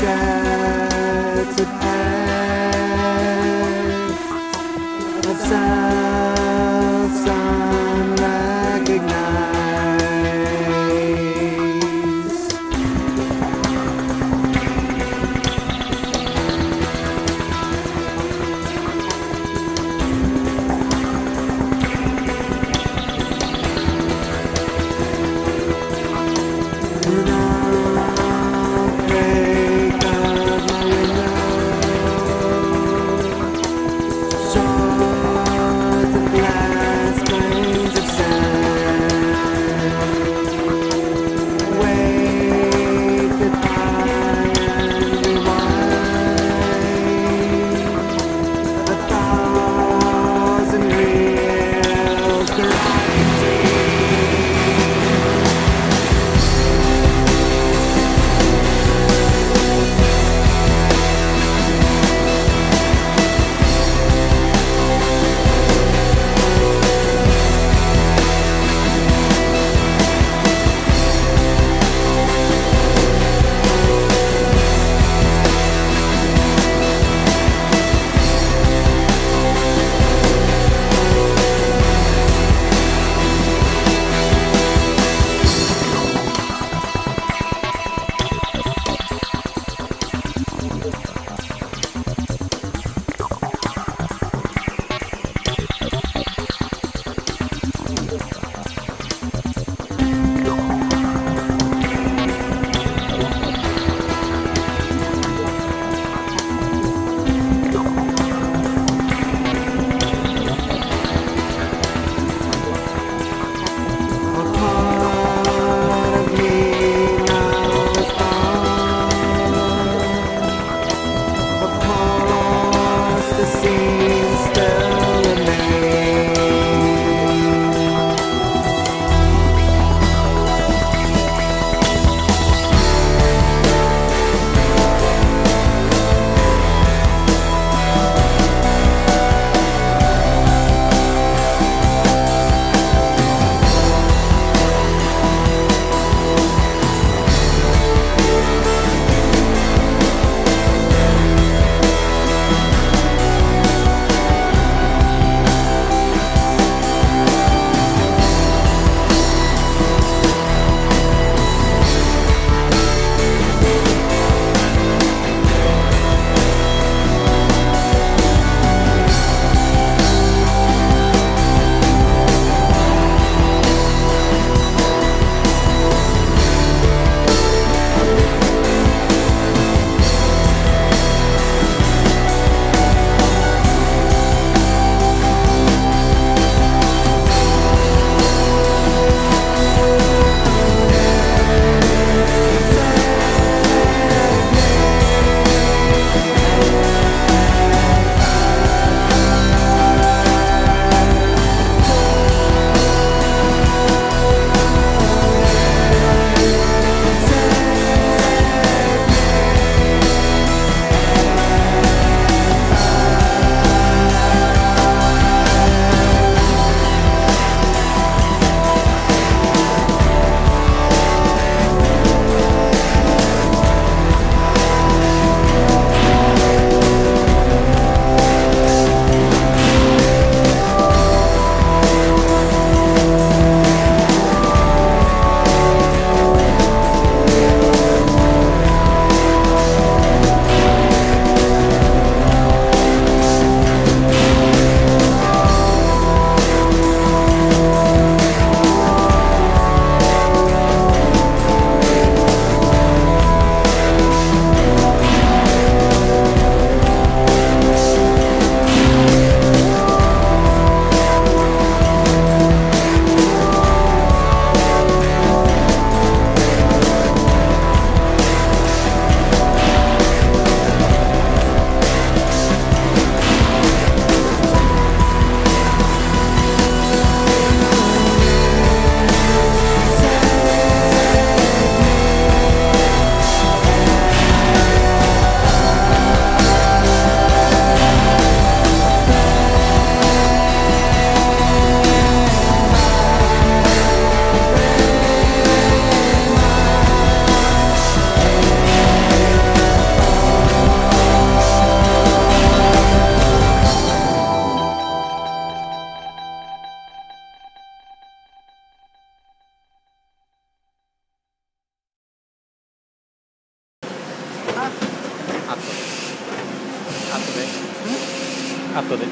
gets a আপনাদের